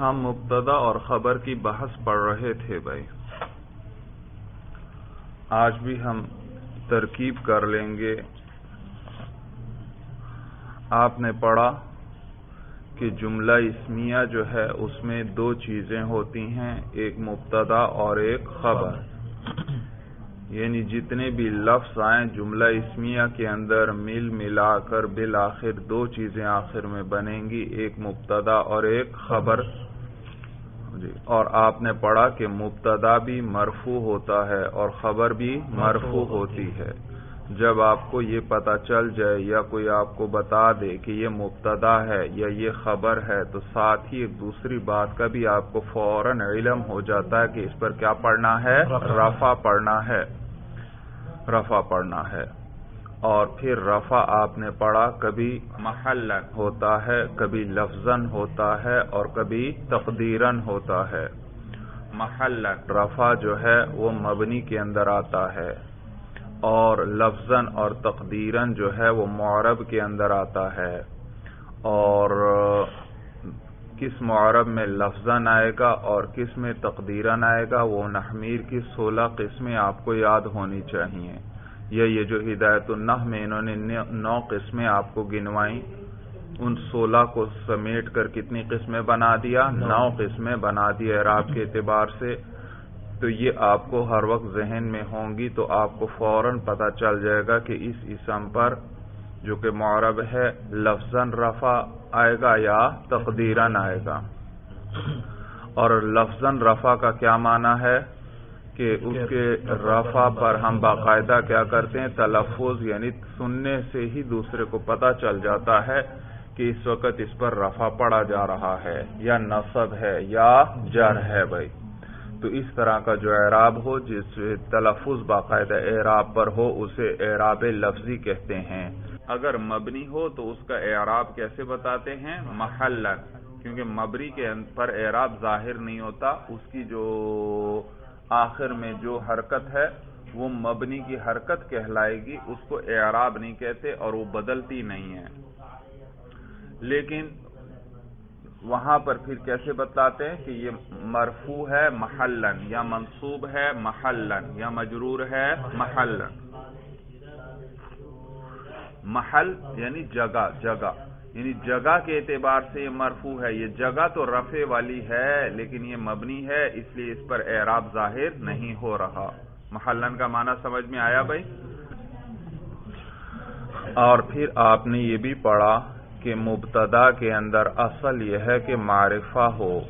ہم مبتدا اور خبر کی بحث پڑھ رہے تھے بھائی۔ آج بھی ہم ترکیب کر لیں گے۔ آپ نے پڑھا کہ جملہ اسمیہ جو ہے اس میں دو چیزیں ہوتی ہیں، ایک مبتدا اور ایک خبر۔ یعنی جتنے بھی لفظ آئیں جملہ اسمیہ کے اندر مل ملا کر بالآخر دو چیزیں آخر میں بنیں گی ایک مبتدا اور ایک خبر۔ جی اور آپ نے پڑھا کہ مبتدا بھی مرفو ہوتا ہے اور خبر بھی مرفو ہوتی ہے۔ جب آپ کو یہ پتا چل جائے یا کوئی آپ کو بتا دے کہ یہ مبتدا ہے یا یہ خبر ہے تو ساتھ ہی ایک دوسری بات کا بھی آپ کو فوراً علم ہو جاتا ہے کہ اس پر کیا پڑھنا ہے؟ رفع پڑھنا ہے۔ رفع پڑھنا ہے۔ اور پھر رفع آپ نے پڑھا کبھی محل ہوتا ہے کبھی لفظ ہوتا ہے اور کبھی تقدیرن ہوتا ہے۔ محل رفع جو ہے وہ مبنی کے اندر آتا ہے۔ اور لفظ اور تقدیرن جو ہے وہ معرب کے اندر آتا ہے۔ اور کس معرب میں لفظ آئے گا اور کس میں تقدیرن آئے گا وہ نحمیر کی سولہ قسمیں آپ کو یاد ہونی چاہیے۔ یا یہ جو ہدایت النح میں انہوں نے نو قسمیں آپ کو گنوائیں ان سولہ کو سمیٹ کر کتنی قسمیں بنا دیا؟ نو۔ قسمیں بنا دیا عراب کے اعتبار سے تو یہ آپ کو ہر وقت ذہن میں ہوں گی تو آپ کو فوراً پتہ چل جائے گا کہ اس اسم پر جو کہ معرب ہے لفظ رفع آئے گا یا تقدیرن آئے گا۔ اور لفظ رفع کا کیا معنی ہے؟ کہ اس کے رفع پر ہم باقاعدہ کیا کرتے ہیں؟ تلفظ یعنی سننے سے ہی دوسرے کو پتا چل جاتا ہے کہ اس وقت اس پر رفع پڑا جا رہا ہے، یا نصب ہے، یا جر ہے بھائی۔ تو اس طرح کا جو اعراب ہو، جس تلفظ باقاعدہ اعراب پر ہو، اسے اعراب لفظی کہتے ہیں۔ اگر مبنی ہو تو اس کا اعراب کیسے بتاتے ہیں؟ محل کیونکہ مبری کے پر اعراب ظاہر نہیں ہوتا، اس کی جو آخر میں جو حرکت ہے، وہ مبنی کی حرکت کہلائے گی، اس کو اعراب نہیں کہتے اور وہ بدلتی نہیں ہے۔ لیکن وہاں پر پھر کیسے بتلاتے ہیں کہ یہ مرفو ہے محلن، یا منصوب ہے محلن، یا مجرور ہے محلن۔ محل یعنی جگہ جگہ۔ یعنی جگہ کے اعتبار سے یہ مرفو ہے۔ یہ جگہ تو رفع والی ہے، لیکن یہ مبنی ہے، اس لیے اس پر اعراب ظاہر نہیں ہو رہا۔ محلن کا معنی سمجھ میں آیا بھائی؟ اور پھر آپ نے یہ بھی پڑھا کہ مبتدا کے اندر اصل یہ ہے کہ معرفہ ہو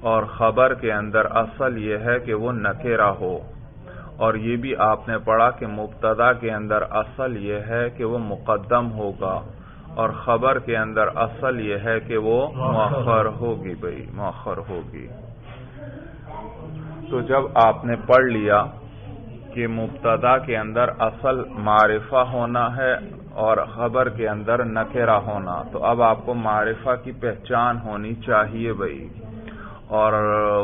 اور خبر کے اندر اصل یہ ہے کہ وہ نکیرہ ہو۔ اور یہ بھی آپ نے پڑھا کہ مبتدا کے اندر اصل یہ ہے کہ وہ مقدم ہوگا اور خبر کے اندر اصل یہ ہے کہ وہ مؤخر ہوگی بھائی، مؤخر ہوگی۔ تو جب آپ نے پڑھ لیا کہ مبتدا کے اندر اصل معرفہ ہونا ہے اور خبر کے اندر نکرہ ہونا، تو اب آپ کو معرفہ کی پہچان ہونی چاہیے بھائی۔ اور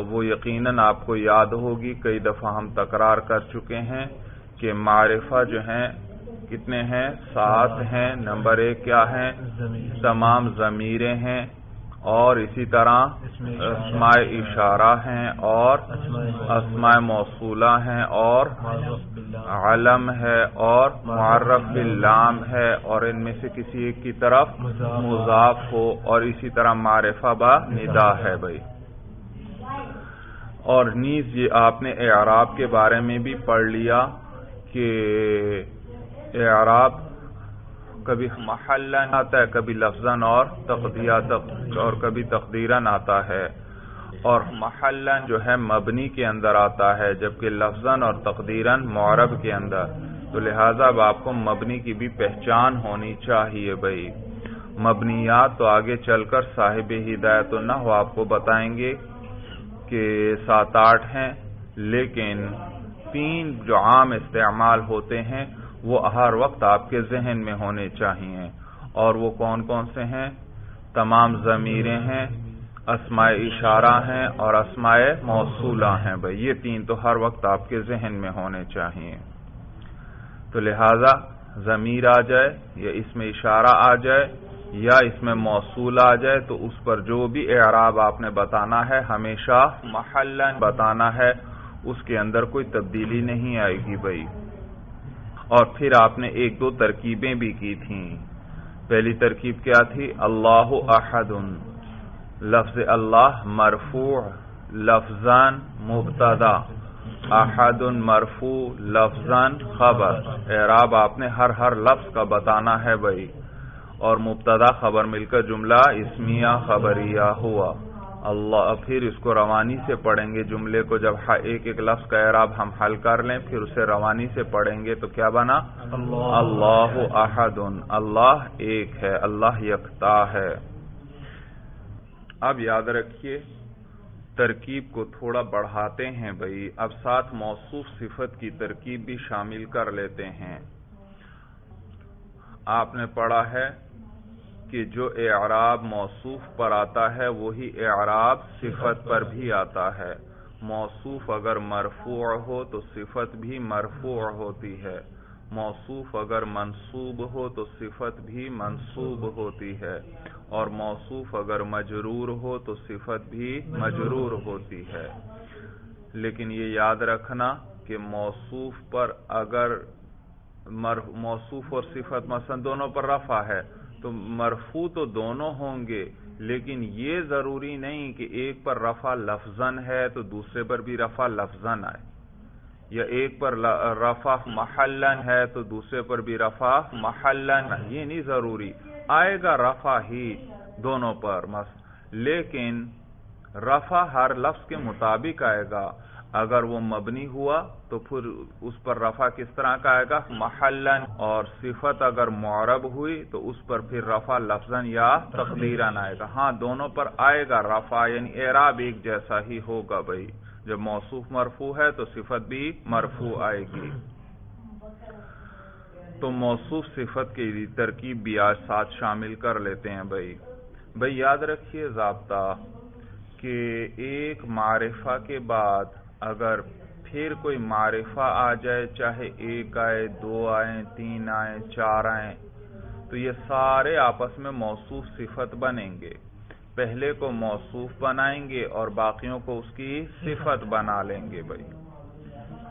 وہ یقیناً آپ کو یاد ہوگی کئی دفعہ ہم تکرار کر چکے ہیں کہ معرفہ جو ہیں، کتنے ہیں؟ سات ہیں، نمبر ایک کیا ہیں؟ تمام ضمیریں ہیں اور اسی طرح اسماء اشارہ ہیں اور اسماء موصولہ ہیں اور علم ہے اور معرف اللام ہے اور ان میں سے کسی ایک کی طرف مضاف ہو اور اسی طرح معرفہ با ندا ہے بھائی۔ اور نیز یہ آپ نے اعراب کے بارے میں بھی پڑھ لیا کہ اعراب کبھی محل آتا ہے، کبھی لفظ اور تقدیات اور کبھی تقدیرن آتا ہے۔ اور محل جو ہے مبنی کے اندر آتا ہے، جبکہ لفظ اور تقدیرن معرب کے اندر۔ تو لہذا اب آپ کو مبنی کی بھی پہچان ہونی چاہیے بھائی۔ مبنیات تو آگے چل کر صاحب ہدایت نہ ہو آپ کو بتائیں گے۔ کہ سات آٹھ ہیں، لیکن تین جو عام استعمال ہوتے ہیں، وہ ہر وقت آپ کے ذہن میں ہونے چاہیے اور وہ کون کون سے ہیں؟ تمام ضمیریں ہیں، اسماء اشارہ ہیں اور اسماء موصولہ ہیں۔ بھائی یہ تین تو ہر وقت آپ کے ذہن میں ہونے چاہیے تو لہذا ضمیر آ جائے یا اس میں اشارہ آ جائے یا اس میں موصول آ جائے تو اس پر جو بھی اعراب آپ نے بتانا ہے، ہمیشہ محل بتانا ہے، اس کے اندر کوئی تبدیلی نہیں آئے گی بھائی۔ اور پھر آپ نے ایک دو ترکیبیں بھی کی تھیں۔ پہلی ترکیب کیا تھی؟ اللہ احد لفظ اللہ مرفوع لفظان مبتدا۔ احد مرفوع لفظان خبر۔ اعراب آپ نے ہر ہر لفظ کا بتانا ہے بھائی۔ اور مبتدا خبر مل کر جملہ اسمیہ خبریہ ہوا۔ اللہ پھر اس کو روانی سے پڑھیں گے۔ جملے کو جب ایک ایک لفظ کا اعراب ہم حل کر لیں پھر اسے روانی سے پڑھیں گے تو کیا بنا؟ اللہ۔ احد اللہ ایک ہے اللہ یکتا ہے۔ اب یاد رکھیے ترکیب کو تھوڑا بڑھاتے ہیں بھائی۔ اب ساتھ موصوف صفت کی ترکیب بھی شامل کر لیتے ہیں۔ آپ نے پڑھا ہے کہ جو اعراب موصوف پر آتا ہے، وہی اعراب صفت پر بھی آتا ہے۔ موصوف اگر مرفوع ہو تو صفت بھی مرفوع ہوتی ہے۔ موصوف اگر منصوب ہو تو صفت بھی منصوب ہوتی ہے۔ اور موصوف اگر مجرور ہو تو صفت بھی مجرور ہوتی ہے۔ لیکن یہ یاد رکھنا کہ موصوف پر اگر موصوف اور صفت مثلا دونوں پر رفع ہے۔ تو مرفو تو دونوں ہوں گے، لیکن یہ ضروری نہیں کہ ایک پر رفع لفظن ہے تو دوسرے پر بھی رفع لفظن آئے۔ یا ایک پر رفع محلن ہے تو دوسرے پر بھی رفع محلن یہ نہیں ضروری۔ آئے گا رفع ہی دونوں پر لیکن رفع ہر لفظ کے مطابق آئے گا۔ اگر وہ مبنی ہوا تو پھر اس پر رفع کس طرح کا آئے گا؟ محلن. اور صفت اگر معرب ہوئی تو اس پر پھر رفع لفظن یا تقدیرن آئے گا. ہاں دونوں پر آئے گا رفع یعنی اعراب ایک جیسا ہی ہوگا بھائی. جب موصوف مرفوع ہے تو صفت بھی مرفوع آئے گی. تو موصوف صفت کی ترکیب بھی آج ساتھ شامل کر لیتے ہیں بھائی. بھائی، یاد رکھیے ضابطہ کہ ایک معرفہ کے بعد اگر پھر کوئی معرفہ آ جائے، چاہے ایک آئے، دو آئیں تین آئیں چار آئیں تو یہ سارے آپس میں موصوف صفت بنیں گے۔ پہلے کو موصوف بنائیں گے اور باقیوں کو اس کی صفت بنا لیں گے بھائی۔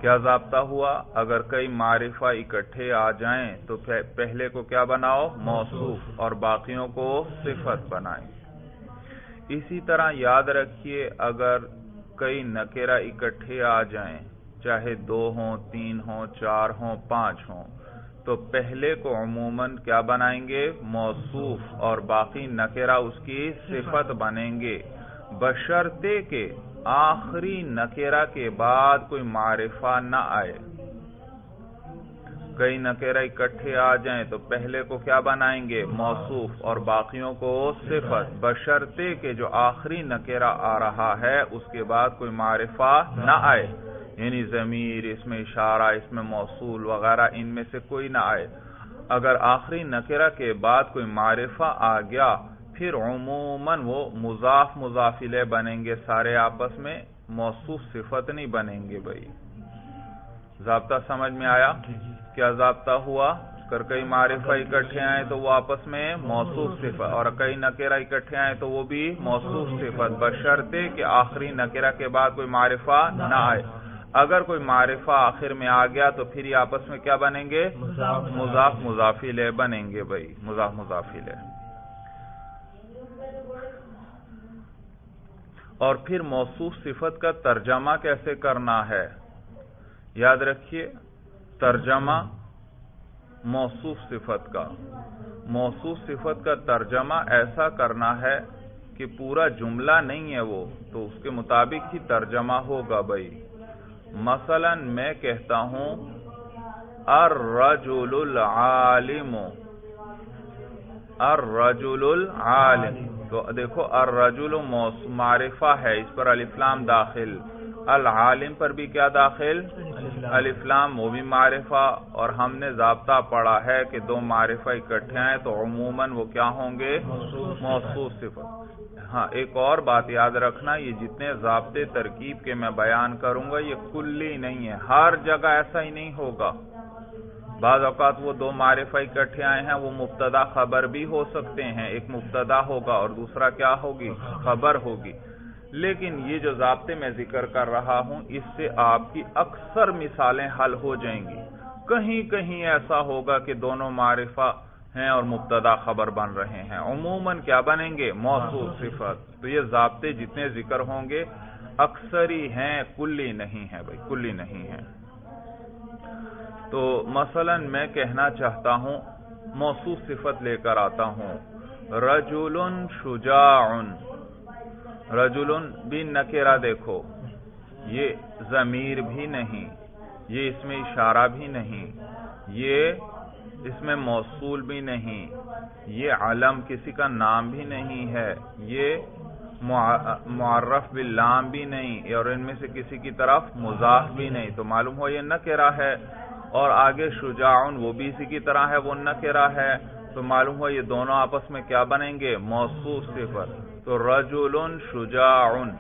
کیا ضابطہ ہوا؟ اگر کئی معرفہ اکٹھے آ جائیں، تو پہلے کو کیا بناؤ؟ موصوف اور باقیوں کو صفت بنائیں۔ اسی طرح یاد رکھیے، اگر کئی نکیرہ اکٹھے آ جائیں، چاہے دو ہوں، تین ہوں، چار ہوں، پانچ ہوں۔ تو پہلے کو عموماً کیا بنائیں گے؟ موصوف، اور باقی نکیرہ اس کی صفت بنیں گے۔ بشرتے کے آخری نکیرہ کے بعد کوئی معرفہ نہ آئے۔ کئی نکیرہ اکٹھے آ جائیں تو پہلے کو کیا بنائیں گے؟ موصوف۔ اور باقیوں کو صفت۔ بشرتے کے جو آخری نکیرہ آ رہا ہے اس کے بعد کوئی معرفہ نہ آئے۔ یعنی ضمیر اس میں اشارہ اس میں موصول وغیرہ ان میں سے کوئی نہ آئے۔ اگر آخری نکیرہ کے بعد کوئی معرفہ آ گیا پھر عموماً وہ مضاف مضافلے بنیں گے سارے آپس میں۔ موصوف صفت نہیں بنیں گے بھائی۔ ضابطہ سمجھ میں آیا؟ جی، جی۔ کیا ضابطہ ہوا؟ کر کئی معرفہ اکٹھے آئے تو وہ آپس میں موصوف صفت، اور کئی نکیرہ اکٹھے آئے تو وہ بھی موصوف صفت بشرتے کہ آخری نکیرہ کے بعد کوئی معرفہ نہ آئے۔ اگر کوئی معرفہ آخر میں آ گیا تو پھر یہ آپس میں کیا بنیں گے؟ مضاف، مضافی بنیں گے بھائی، مضاف، مضافی اور پھر موصوف صفت کا ترجمہ کیسے کرنا ہے؟ یاد رکھیے ترجمہ موصوف صفت کا۔ موصوف صفت کا ترجمہ ایسا کرنا ہے کہ پورا جملہ نہیں ہے وہ، تو اس کے مطابق ہی ترجمہ ہوگا بھائی۔ مثلا میں کہتا ہوں الرجل العالم الرجل العالم تو دیکھو، الرجل معرفہ ہے، اس پر الفلام داخل۔ العالم پر بھی کیا داخل؟ الفلام وہ بھی معرفہ۔ اور ہم نے ضابطہ پڑھا ہے کہ دو معرفہ اکٹھے ہیں تو عموماً وہ کیا ہوں گے؟ محسوس صفت۔ ہاں ایک اور بات یاد رکھنا، یہ جتنے ضابطے ترکیب کے میں بیان کروں گا، یہ کلی نہیں ہے ہر جگہ ایسا ہی نہیں ہوگا۔ بعض اوقات وہ دو معرفہ اکٹھے آئے ہیں، وہ مبتدا خبر بھی ہو سکتے ہیں۔ ایک مبتدا ہوگا اور دوسرا کیا ہوگی؟ خبر ہوگی۔ لیکن یہ جو ضابطے میں ذکر کر رہا ہوں اس سے آپ کی اکثر مثالیں حل ہو جائیں گی۔ کہیں کہیں ایسا ہوگا کہ دونوں معرفہ ہیں اور مبتدا خبر بن رہے ہیں۔ عموماً کیا بنیں گے؟ موصول صفت۔ تو یہ ضابطے جتنے ذکر ہوں گے اکثر ہی ہیں کلی نہیں ہے بھائی کلی نہیں ہے تو مثلا میں کہنا چاہتا ہوں موصول صفت لے کر آتا ہوں۔ رجل شجاع۔ رجل بھی نکرہ دیکھو۔ یہ ضمیر بھی نہیں، یہ اس میں اشارہ بھی نہیں، یہ اس میں موصول بھی نہیں، یہ علم کسی کا نام بھی نہیں ہے، یہ معرف باللام بھی نہیں، اور ان میں سے کسی کی طرف مزاح بھی نہیں۔ تو معلوم ہو یہ نکرہ ہے، اور آگے شجاعن وہ بھی اسی کی طرح ہے، وہ نکرہ ہے۔ تو معلوم ہو یہ دونوں آپس میں کیا بنیں گے؟ موصوف صفت۔ تو رجل شجاعن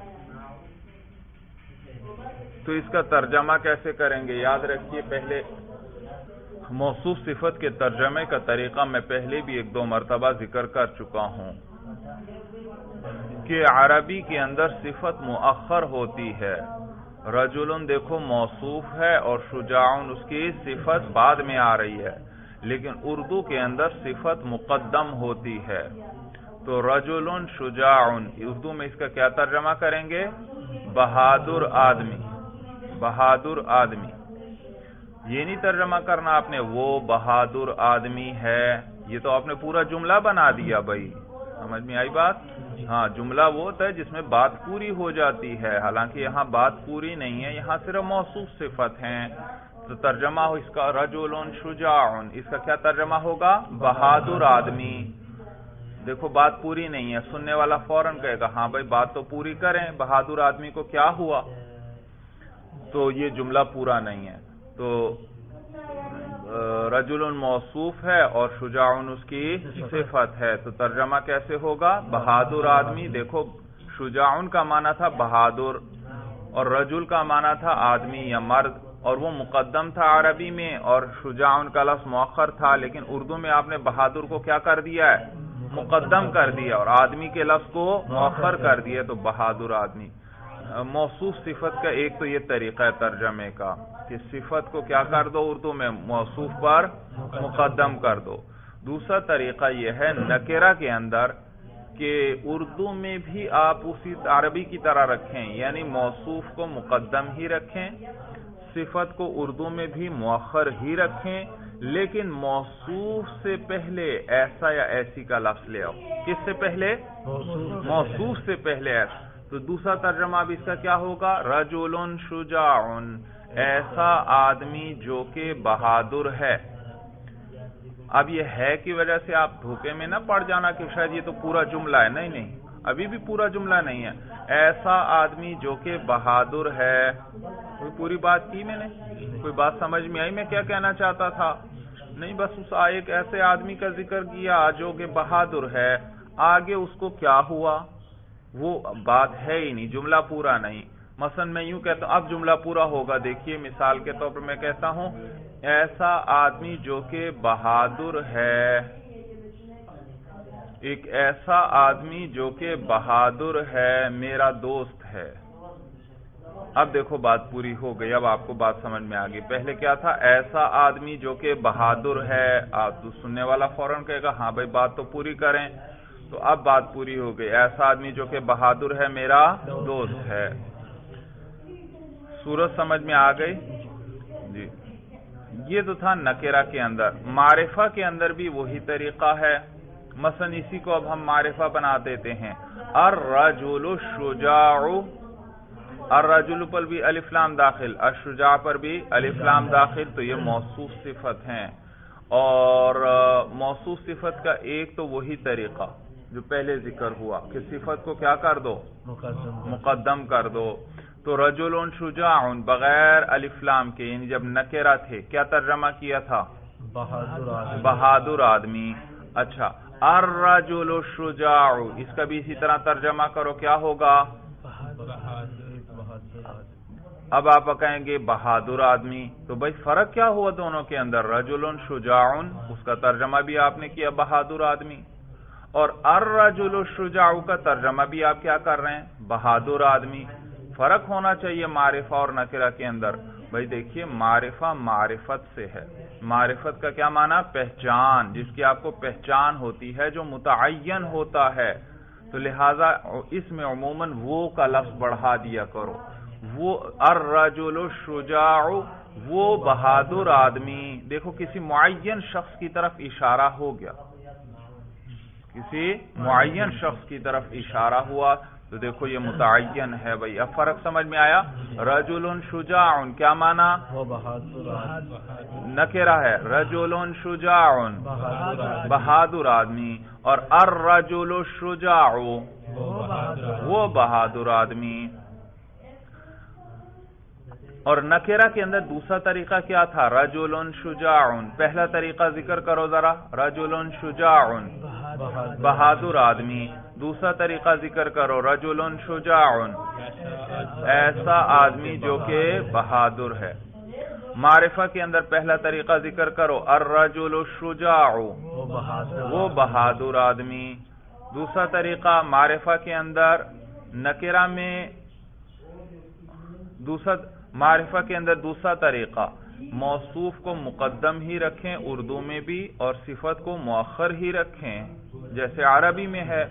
تو اس کا ترجمہ کیسے کریں گے؟ یاد رکھیے، پہلے موصوف صفت کے ترجمے کا طریقہ میں پہلے بھی ایک دو مرتبہ ذکر کر چکا ہوں۔ کہ عربی کے اندر صفت مؤخر ہوتی ہے۔ رجل دیکھو، موصوف ہے اور شجاعن اس کی صفت بعد میں آ رہی ہے۔ لیکن اردو کے اندر صفت مقدم ہوتی ہے۔ تو رجل شجاعن اردو میں اس کا کیا ترجمہ کریں گے؟ بہادر آدمی۔ بہادر آدمی۔ یہ نہیں ترجمہ کرنا آپ نے وہ بہادر آدمی ہے۔ یہ تو آپ نے پورا جملہ بنا دیا بھائی۔ سمجھ میں آئی بات؟ ہاں جملہ وہ ہوتا ہے جس میں بات پوری ہو جاتی ہے۔ حالانکہ یہاں بات پوری نہیں ہے، یہاں صرف موصوف صفت ہیں۔ تو ترجمہ ہو اس کا رجل شجاع۔ اس کا کیا ترجمہ ہوگا؟ بہادر آدمی۔ دیکھو، بات پوری نہیں ہے۔ سننے والا فوراً کہے گا ہاں بھائی، بات تو پوری کریں۔ بہادر آدمی کو کیا ہوا؟ تو یہ جملہ پورا نہیں ہے۔ تو رجل موصوف ہے اور شجاعن اس کی صفت ہے۔ تو ترجمہ کیسے ہوگا؟ بہادر آدمی، دیکھو شجاعن کا معنی تھا بہادر اور رجل کا معنی تھا آدمی یا مرد۔ اور وہ مقدم تھا عربی میں اور شجاعن کا لفظ مؤخر تھا، لیکن اردو میں آپ نے بہادر کو کیا کر دیا ہے؟ مقدم کر دیا اور آدمی کے لفظ کو مؤخر کر دیا تو بہادر آدمی۔ موصوف صفت کا ایک تو یہ طریقہ ہے ترجمے کا کہ صفت کو کیا کر دو اردو میں، موصوف پر مقدم کر دو۔ دوسرا طریقہ یہ ہے نکرہ کے اندر کہ اردو میں بھی آپ اسی عربی کی طرح رکھیں یعنی موصوف کو مقدم ہی رکھیں، صفت کو اردو میں بھی مؤخر ہی رکھیں۔ لیکن موصوف سے پہلے ایسا یا ایسی کا لفظ لے آؤ۔ کس سے پہلے؟ موصوف سے پہلے ایسا۔ تو دوسرا ترجمہ اب اس کا کیا ہوگا؟ رجل شجاع ایسا آدمی جو کہ بہادر ہے۔ اب یہ ہے کی وجہ سے آپ دھوکے میں نہ پڑ جانا کہ شاید یہ تو پورا جملہ ہے۔ نہیں نہیں۔ ابھی بھی پورا جملہ نہیں ہے۔ ایسا آدمی جو کہ بہادر ہے۔ کوئی پوری بات کی میں نے؟ کوئی بات سمجھ میں آئی؟ میں کیا کہنا چاہتا تھا؟ نہیں، بس اس ایک ایسے آدمی کا ذکر کیا جو کہ بہادر ہے۔ آگے اس کو کیا ہوا؟ وہ بات ہے ہی نہیں، جملہ پورا نہیں۔ مثلا میں یوں کہتا ہوں، اب جملہ پورا ہوگا۔ دیکھیے، مثال کے طور پر میں کہتا ہوں، ایسا آدمی جو کہ بہادر ہے۔ ایک ایسا آدمی جو کہ بہادر ہے، میرا دوست ہے۔ اب دیکھو، بات پوری ہو گئی۔ اب آپ کو بات سمجھ میں آ گئی پہلے کیا تھا؟ ایسا آدمی جو کہ بہادر ہے۔ آپ تو سننے والا فوراً کہے گا ہاں بھائی، بات تو پوری کریں۔ تو اب بات پوری ہو گئی۔ ایسا آدمی جو کہ بہادر ہے، میرا دوست ہے۔ سورج سمجھ میں آ گئی؟ جی۔ یہ تو تھا نکیرہ کے اندر۔ معرفہ کے اندر بھی وہی طریقہ ہے۔ مثلا اسی کو اب ہم معرفہ بنا دیتے ہیں۔ الرجل الشجاع۔ الرجل پر بھی الفلام داخل الشجاع پر بھی الفلام داخل تو یہ موصوف صفت ہیں۔ اور موصوف صفت کا ایک تو وہی طریقہ جو پہلے ذکر ہوا کہ صفت کو کیا کر دو؟ مقدم۔ کر دو۔ تو رجل شجاع بغیر الفلام کے یعنی جب نکرہ تھے کیا ترجمہ کیا تھا؟ بہادر آدمی۔ اچھا۔ الرجل شجاع اس کا بھی اسی طرح ترجمہ کرو، کیا ہوگا؟ اب آپ کہیں گے بہادر آدمی. تو بھائی فرق کیا ہوا دونوں کے اندر؟ رجل شجاعن اس کا ترجمہ بھی آپ نے کیا بہادر آدمی. اور الرجل الشجاع کا ترجمہ بھی آپ کیا کر رہے ہیں؟ بہادر آدمی. فرق ہونا چاہیے معرفہ اور نکرہ کے اندر. بھائی دیکھیے معرفہ معرفت سے ہے۔ معرفت کا کیا معنی؟ پہچان، جس کی آپ کو پہچان ہوتی ہے، جو متعین ہوتا ہے۔ تو لہذا اس میں عموماً وہ کا لفظ بڑھا دیا کرو۔ وہ الرجل الشجاع، وہ بہادر آدمی۔ دیکھو، کسی معین شخص کی طرف اشارہ ہو گیا۔ کسی معین شخص کی طرف اشارہ ہوا۔ تو دیکھو یہ متعین ہے بھائی۔ اب فرق سمجھ میں آیا؟ رجل شجاع کیا مانا؟ نکرہ ہے۔ رجل شجاع بہادر آدمی۔ اور الرجل الشجاع، وہ بہادر آدمی۔ اور نکیرہ کے اندر دوسرا طریقہ کیا تھا؟ رجل شجاع پہلا طریقہ ذکر کرو ذرا. رجل شجاع بہادر آدمی. دوسرا طریقہ ذکر کرو. رجل شجاع ایسا آدمی جو کہ بہادر ہے. معرفہ کے اندر پہلا طریقہ ذکر کرو. الرجل الشجاع. وہ بہادر آدمی. دوسرا طریقہ معرفہ کے اندر نکرہ میں دوسرا معرفہ کے اندر دوسرا طریقہ، موصوف کو مقدم ہی رکھیں، اردو میں بھی اور صفت کو مؤخر ہی رکھیں۔ جیسے عربی میں ہے،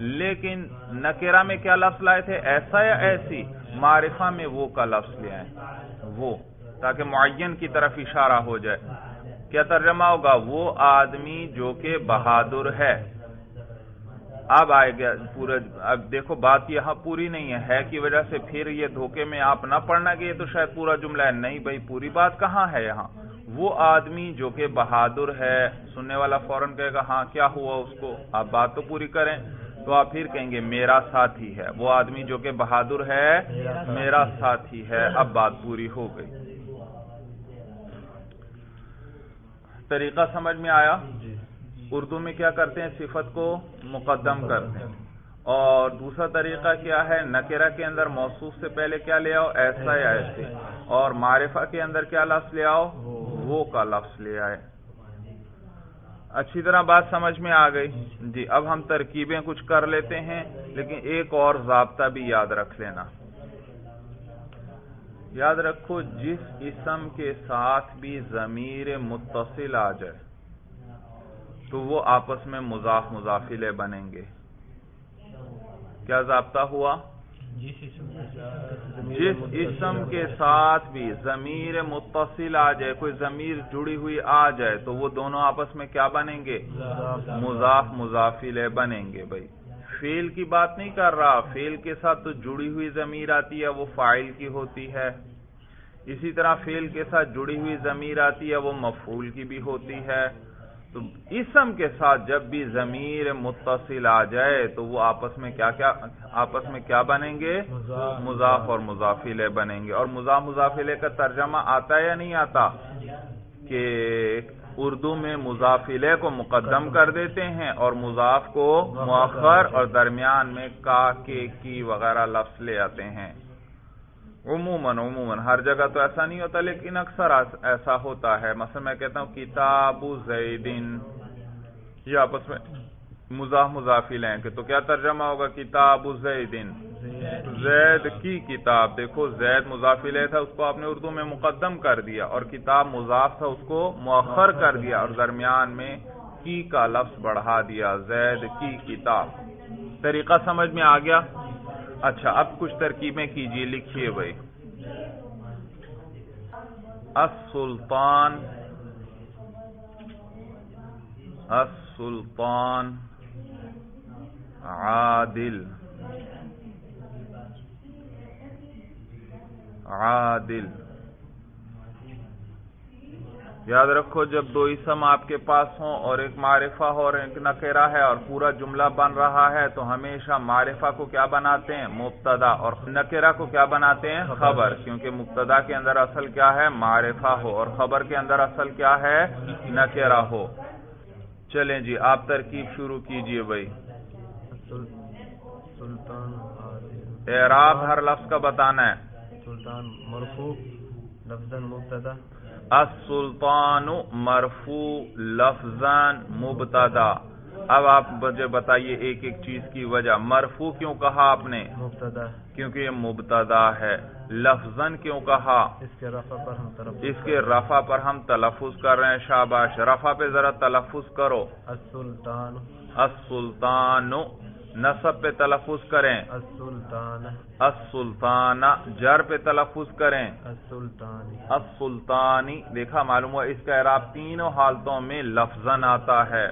لیکن نکرہ میں کیا لفظ لائے تھے؟ ایسا یا ایسی؟ معرفہ میں وہ کا لفظ لے آئیں۔ وہ، تاکہ معین کی طرف اشارہ ہو جائے۔ کیا ترجمہ ہوگا؟ وہ آدمی جو کہ بہادر ہے۔ اب آئے گا پورا، اب دیکھو، بات یہاں پوری نہیں ہے۔ ہے کی وجہ سے پھر یہ دھوکے میں آپ نہ پڑھنا گئے تو شاید پورا جملہ ہے۔ نہیں بھائی، پوری بات کہاں ہے یہاں؟ وہ آدمی جو کہ بہادر ہے، سننے والا فوراً کہے گا ہاں کیا ہوا اس کو؟ آپ بات تو پوری کریں۔ تو آپ پھر کہیں گے، میرا ساتھی ہے۔ وہ آدمی جو کہ بہادر ہے، میرا ساتھی ہے۔ اب بات پوری ہو گئی۔ طریقہ سمجھ میں آیا؟ جی۔ اردو میں کیا کرتے ہیں؟ صفت کو مقدم کرتے ہیں۔ اور دوسرا طریقہ کیا ہے؟ نکرہ کے اندر موصوف سے پہلے کیا لے آؤ؟ ایسا یا ایسے۔ اور معرفہ کے اندر کیا لفظ لے آؤ؟ وہ کا لفظ لے آئے۔ اچھی طرح بات سمجھ میں آ گئی۔ جی اب ہم ترکیبیں کچھ کر لیتے ہیں، لیکن ایک اور ضابطہ بھی یاد رکھ لینا۔ یاد رکھو، جس اسم کے ساتھ بھی ضمیر متصل آ جائے۔ تو وہ آپس میں مضاف مضافلے بنیں گے۔ کیا ضابطہ ہوا؟ جس اسم کے ساتھ بھی ضمیر متصل آ جائے، کوئی ضمیر جڑی ہوئی آ جائے، تو وہ دونوں آپس میں کیا بنیں گے؟ مضاف مضافلے بنیں گے بھائی۔ فیل کی بات نہیں کر رہا فیل کے ساتھ تو جڑی ہوئی ضمیر آتی ہے، وہ فائل کی ہوتی ہے۔ اسی طرح فیل کے ساتھ جڑی ہوئی ضمیر آتی ہے، وہ مفعول کی بھی ہوتی ہے۔ تو اسم کے ساتھ جب بھی ضمیر متصل آ جائے تو وہ آپس میں کیا کیا آپس میں کیا بنیں گے؟ مضاف اور مضافلے بنیں گے۔ اور مضاف مضافلے کا ترجمہ آتا ہے یا نہیں آتا؟ کہ اردو میں مضافلے کو مقدم کر دیتے ہیں اور مضاف کو مؤخر اور درمیان میں کا کے کی وغیرہ لفظ لے آتے ہیں۔ عموماً عموماً، ہر جگہ تو ایسا نہیں ہوتا، لیکن اکثر ایسا ہوتا ہے۔ مثلا میں کہتا ہوں، کتاب زیدن۔ یہ آپس میں مزاح مضافی لیں کہ تو کیا ترجمہ ہوگا؟ کتاب زیدن۔ زید کی کتاب۔ دیکھو، زید مضافی لے تھا، اس کو آپ نے اردو میں مقدم کر دیا، اور کتاب مضاف تھا، اس کو مؤخر کر دیا، اور درمیان میں کی کا لفظ بڑھا دیا، زید کی کتاب۔ طریقہ سمجھ میں آ گیا؟ اچھا اب کچھ ترکیبیں کیجیے لکھیے بھائی۔ السلطان السلطان عادل عادل۔ یاد رکھو جب دو اسم آپ کے پاس ہوں اور ایک معرفہ ہو اور ایک نکرہ ہے اور پورا جملہ بن رہا ہے تو ہمیشہ معرفہ کو کیا بناتے ہیں؟ مبتدا اور نکرہ کو کیا بناتے ہیں؟ خبر۔ کیونکہ مبتدا کے اندر اصل کیا ہے؟ معرفہ ہو اور خبر کے اندر اصل کیا ہے؟ نکرہ ہو۔ چلیں جی آپ ترکیب شروع کیجیے بھائی۔ اعراب ہر لفظ کا بتانا ہے۔ السلطان مرفوع لفظا مبتدا۔ السلطان مرفوع لفظان مبتدا۔ اب آپ مجھے بتائیے ایک ایک چیز کی وجہ۔ مرفوع کیوں کہا آپ نے؟ مبتدا۔ کیونکہ یہ مبتدا ہے۔ لفظن کیوں کہا؟ اس کے رفع پر ہم طرف اس کے رفع پر ہم تلفظ کر رہے ہیں شاباش۔ رفع پہ ذرا تلفظ کرو۔ السلطان۔ السلطان نصب پہ تلفظ کریں۔ السلطان۔ السلطان جر پہ تلفظ کریں۔ السلطانی دیکھا معلوم ہوا اس کا اعراب تینوں حالتوں میں لفظن آتا ہے۔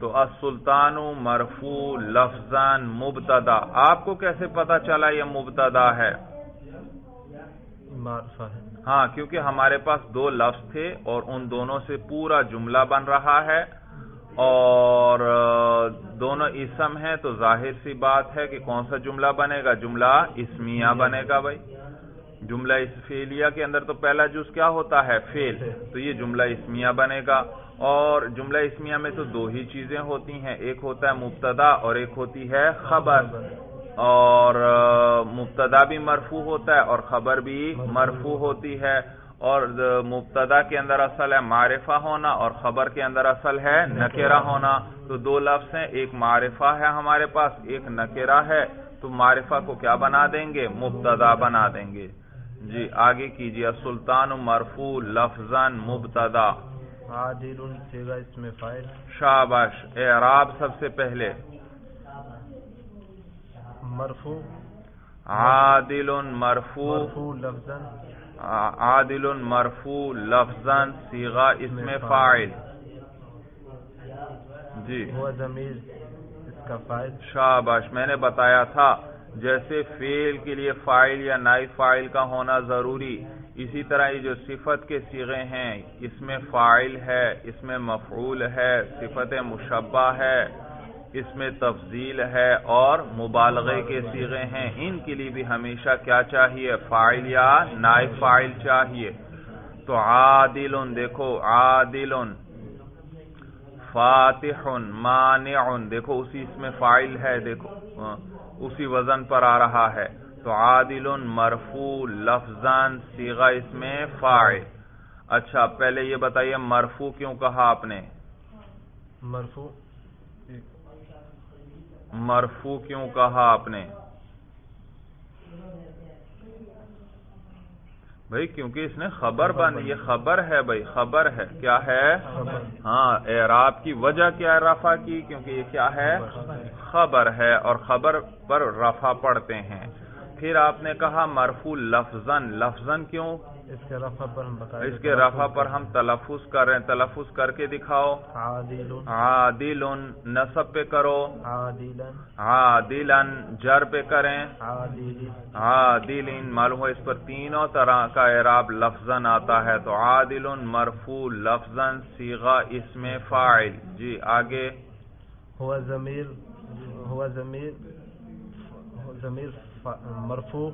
تو السلطان مرفوع لفظن مبتدا۔ آپ کو کیسے پتا چلا یہ مبتدا ہے؟ ہاں کیونکہ ہمارے پاس دو لفظ تھے اور ان دونوں سے پورا جملہ بن رہا ہے۔ اور دونوں اسم ہیں تو ظاہر سی بات ہے کہ کون سا جملہ بنے گا؟ جملہ اسمیہ بنے گا بھائی۔ جملہ اس فیلیہ کے اندر تو پہلا جز کیا ہوتا ہے؟ فیل تو یہ جملہ اسمیہ بنے گا۔ اور جملہ اسمیہ میں تو دو ہی چیزیں ہوتی ہیں۔ ایک ہوتا ہے مبتدا اور ایک ہوتی ہے خبر۔ اور مبتدا بھی مرفوع ہوتا ہے اور خبر بھی مرفوع ہوتی ہے۔ اور مبتدا کے اندر اصل ہے معرفہ ہونا اور خبر کے اندر اصل ہے نکرہ ہونا۔ تو دو لفظ ہیں ایک معرفہ ہے ہمارے پاس ایک نکرہ ہے۔ تو معرفہ کو کیا بنا دیں گے؟ مبتدا بنا دیں گے۔ جی آگے کیجیے۔ سلطان مرفوع لفظن مبتدا۔ اس میں فائل۔ شاباش اعراب سب سے پہلے۔ مرفوع۔ عادل مرفوع۔ مرفوع لفظا۔ عادل مرفوع لفظن سیغا اس میں فاعل۔ جی۔ اس کا فائل شاباش میں نے بتایا تھا جیسے فیل کے لیے فائل یا نائب فائل کا ہونا ضروری اسی طرح یہ جو صفت کے سیغے ہیں اس میں فائل ہے اس میں مفعول ہے صفت مشبہ ہے۔ اس میں تفضیل ہے اور مبالغے کے سیغے ہیں۔ ان کے لیے بھی ہمیشہ کیا چاہیے؟ فائل یا نائب فائل چاہیے۔ تو عادل دیکھو عادل فاتح مانع دیکھو، اسی اس میں فائل ہے، دیکھو، اسی وزن پر آ رہا ہے۔ تو عادل مرفوع لفظان سیغا اس میں فائل اچھا پہلے یہ بتائیے، مرفوع کیوں کہا آپ نے؟ مرفوع۔ مرفوع کیوں کہا آپ نے۔ بھائی کیونکہ اس نے خبر بن یہ خبر ہے بھائی، خبر ہے۔ کیا ہے؟ ہاں اعراب کی وجہ کیا ہے رفع کی؟ کیونکہ یہ کیا ہے؟ خبر ہے اور خبر پر رفع پڑھتے ہیں۔ پھر آپ نے کہا مرفوع لفظن لفظن کیوں؟ اس کے رفع پر ہم بتا اس کے رفع پر ہم تلفظ کر رہے ہیں تلفظ کر کے دکھاؤ۔ عادل عادل نصب پہ کرو۔ عادلن۔ جر پہ کریں۔ عادل عادل معلوم ہے اس پر تینوں طرح کا اعراب لفظن آتا ہے۔ تو عادل مرفوع لفظن سیغا اس میں فاعل۔ جی آگے۔ ہوا ضمیر ہوا ضمیر ضمیر مرفوع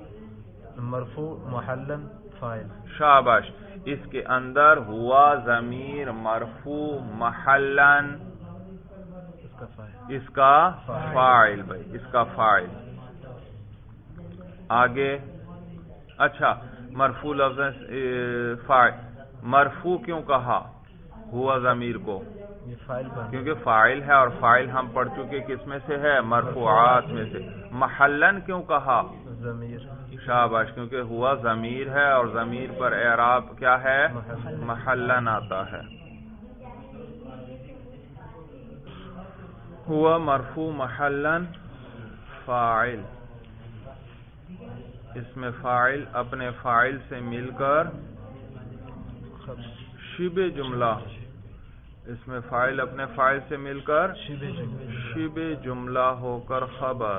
مرفوع محلن فائل شاباش اس کے اندر ہوا ضمیر مرفوع محلن۔ اس کا فائل۔ اس کا فاعل بھائی اس کا فاعل آگے۔ اچھا مرفوع لفظ اے، فاعل مرفوع کیوں کہا؟ ہوا ضمیر کو۔ فائل کیونکہ فاعل ہے اور فاعل ہم پڑھ چکے کس میں سے ہے؟ مرفوعات میں سے۔ محلن کیوں کہا؟ ضمیر۔ شاباش کیونکہ ہوا ضمیر ہے اور ضمیر پر اعراب کیا ہے؟ محلن۔ آتا ہے۔ ہوا مرفوع محلن فاعل۔ اس میں فاعل اپنے فاعل سے مل کر شب جملہ۔ اس میں فاعل اپنے فاعل سے مل کر شب جملہ ہو کر خبر۔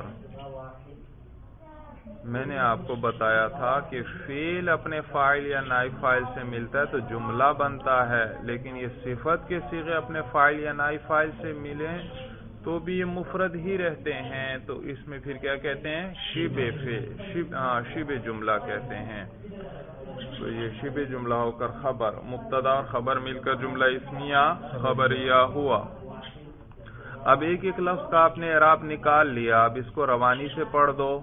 میں نے آپ کو بتایا تھا کہ فیل اپنے فائل یا نائب فائل سے ملتا ہے تو جملہ بنتا ہے لیکن یہ صفت کے سیغے اپنے فائل یا نائب فائل سے ملیں تو بھی یہ مفرد ہی رہتے ہیں۔ تو اس میں پھر کیا کہتے ہیں؟ شب شب ہاں، شب جملہ کہتے ہیں۔ تو یہ شب جملہ ہو کر خبر مبتدا اور خبر مل کر جملہ اسمیہ خبریہ ہوا۔ اب ایک ایک لفظ کا آپ نے اعراب نکال لیا اب اس کو روانی سے پڑھ دو۔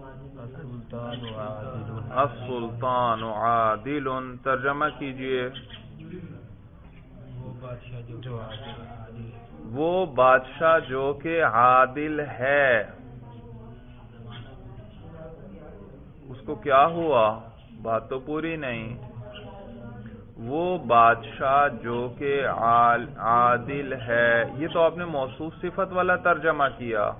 السلطان عادل. ترجمہ کیجیے. وہ بادشاہ جو کہ عادل ہے. اس کو کیا ہوا؟ بات تو پوری نہیں. وہ بادشاہ جو کہ عادل ہے. یہ تو آپ نے موصوف صفت والا ترجمہ کیا.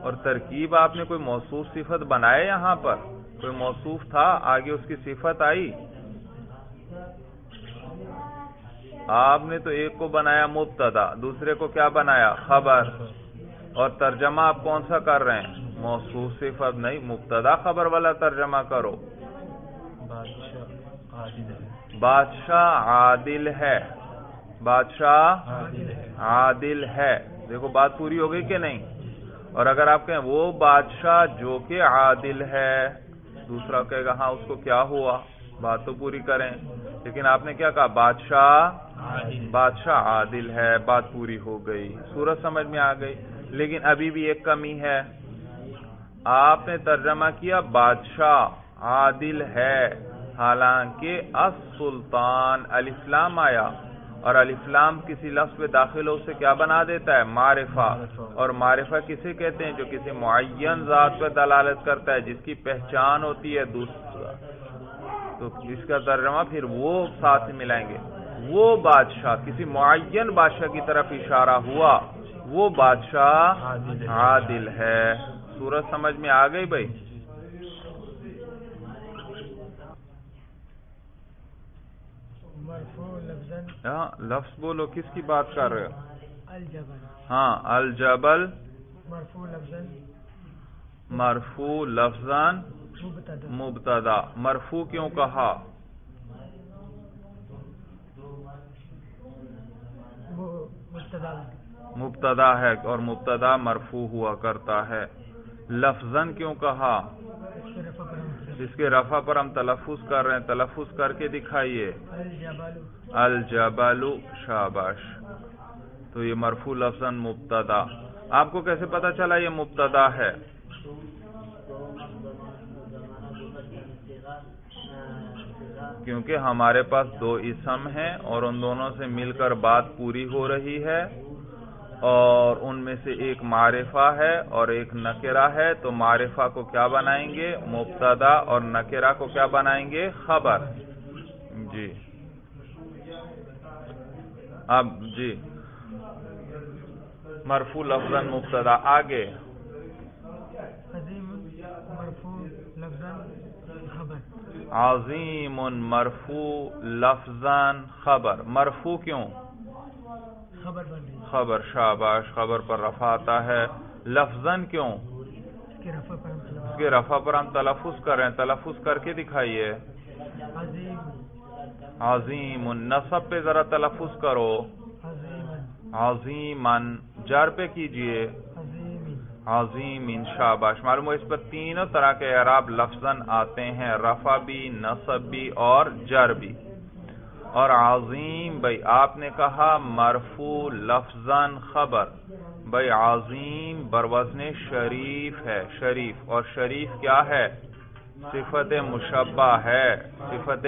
اور ترکیب آپ نے کوئی موصوف صفت بنائے یہاں پر؟ کوئی موصوف تھا؟ آگے اس کی صفت آئی۔ آپ نے تو ایک کو بنایا مبتدا، دوسرے کو کیا بنایا؟ خبر۔ اور ترجمہ آپ کون سا کر رہے ہیں؟ موصوف صفت نہیں، مبتدا خبر والا ترجمہ کرو۔ بادشاہ عادل ہے۔ بادشاہ عادل ہے۔ عادل ہے دیکھو، بات پوری ہو گئی کہ نہیں؟ اور اگر آپ کہیں وہ بادشاہ جو کہ عادل ہے دوسرا کہے گا ہاں اس کو کیا ہوا؟ بات تو پوری کریں۔ لیکن آپ نے کیا کہا؟ بادشاہ بادشاہ عادل ہے بات پوری ہو گئی۔ صورت سمجھ میں آ گئی۔ لیکن ابھی بھی ایک کمی ہے۔ آپ نے ترجمہ کیا بادشاہ عادل ہے۔ حالانکہ السلطان الاسلام آیا۔ اور الاسلام کسی لفظ پہ داخل ہو، اسے کیا بنا دیتا ہے؟ معرفہ۔ اور معرفہ کسے کہتے ہیں؟ جو کسی معین ذات پہ دلالت کرتا ہے، جس کی پہچان ہوتی ہے دوسرا۔ تو اس کا ترجمہ پھر وہ ساتھ ملائیں گے۔ وہ بادشاہ، کسی معین بادشاہ کی طرف اشارہ ہوا، وہ بادشاہ عادل ہے۔ سورج سمجھ میں آ گئی بھائی مرفوع لفظاً ہاں لفظ بولو کس کی بات کر رہے ہو؟ الجبل۔ ہاں الجبل۔ مرفوع لفظاً۔ مرفوع لفظان مبتدا۔ مرفوع کیوں کہا؟ مبتدا ہے اور مبتدا مرفوع ہوا کرتا ہے۔ لفظن کیوں کہا؟ کے پر ہم جس کے رفع پر ہم تلفظ کر رہے ہیں، تلفظ کر کے دکھائیے۔ الجبل الجبل شاباش۔ تو یہ مرفوع لفظ مبتدا۔ آپ کو کیسے پتا چلا یہ مبتدا ہے؟ کیونکہ ہمارے پاس دو اسم ہیں اور ان دونوں سے مل کر بات پوری ہو رہی ہے۔ اور ان میں سے ایک معرفہ ہے اور ایک نکرہ ہے تو معرفہ کو کیا بنائیں گے؟ مبتدا اور نکرہ کو کیا بنائیں گے؟ خبر۔ جی۔ اب جی۔ مرفوع لفظ مبتدا۔ آگے۔ عظیم مرفوع لفظاً خبر۔ مرفوع کیوں؟ خبر شاباش خبر پر رفع آتا ہے۔ لفظا کیوں؟ اس کے رفع پر ہم تلفظ کر رہے ہیں تلفظ کر کے دکھائیے۔ عظیم۔ عظیم نصب پہ ذرا تلفظ کرو۔ عظیم۔ عظیمن جر پہ کیجیے۔ عظیم۔ عظیم شاباش۔ معلوم ہو اس پر تینوں طرح کے اعراب لفظاً آتے ہیں۔ رفع بھی نصب بھی اور جر بھی۔ اور عظیم، بھائی آپ نے کہا مرفوع لفظاً خبر۔ بھائی عظیم بروزن شریف ہے، شریف۔ اور شریف کیا ہے؟ صفت مشبہ ہے۔ صفت،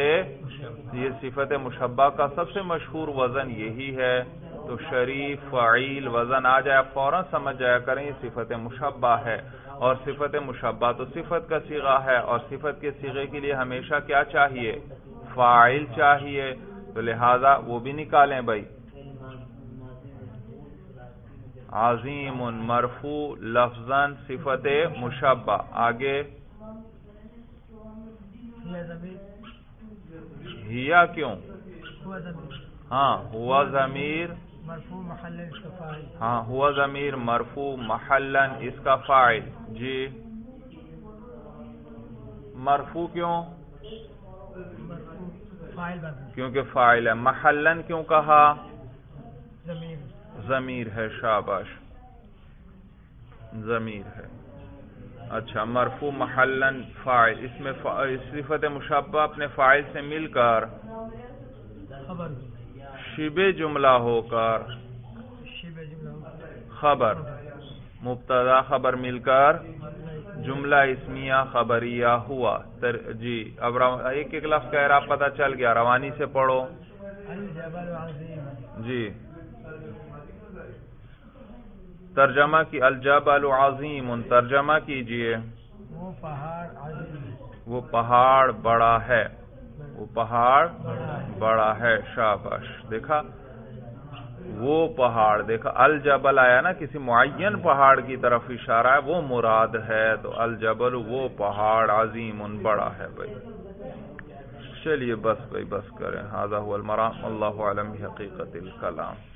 یہ صفت مشبہ کا سب سے مشہور وزن یہی ہے۔ تو شریف، فعیل وزن آ جائے آپ فوراً سمجھ جایا کریں یہ صفت مشبہ ہے۔ اور صفت مشبہ تو صفت کا سیغہ ہے۔ اور صفت کے سیغے کے لیے ہمیشہ کیا چاہیے؟ فاعل چاہیے۔ تو لہذا وہ بھی نکالیں بھائی۔ عظیم مرفوع لفظا صفت مشبہ۔ آگے۔ ہیا کیوں؟ ہاں ہوا ضمیر۔ ہاں ہوا ضمیر مرفوع محلن اس کا فاعل۔ جی۔ مرفوع کیوں؟ کیونکہ فاعل ہے۔ محلن کیوں کہا؟ ضمیر۔ ہے شاباش۔ ضمیر ہے۔ اچھا مرفوع محلن فاعل۔ اس میں. صفت مشبہ اپنے فاعل سے مل کر خبر۔ شب جملہ ہو کر۔ خبر۔ مبتدا خبر مل کر جملہ اسمیہ خبریہ ہوا۔ تر جی اب رو- ایک ایک لفظ کہہ رہا پتہ چل گیا۔ روانی سے پڑھو۔ جی۔ ترجمہ کی الجبل عظیم ترجمہ کیجیے۔ وہ پہاڑ عظیم۔ ہے وہ پہاڑ بڑا ہے۔ وہ پہاڑ بڑا ہے شاباش۔ دیکھا؟ وہ پہاڑ دیکھا، الجبل آیا نا، کسی معین پہاڑ کی طرف اشارہ ہے، وہ مراد ہے تو الجبل، وہ پہاڑ عظیم ان بڑا ہے بھائی۔ چلیے بس بھائی، بس کریں۔ هذا المرام اللہ علم حقیقت الکلام۔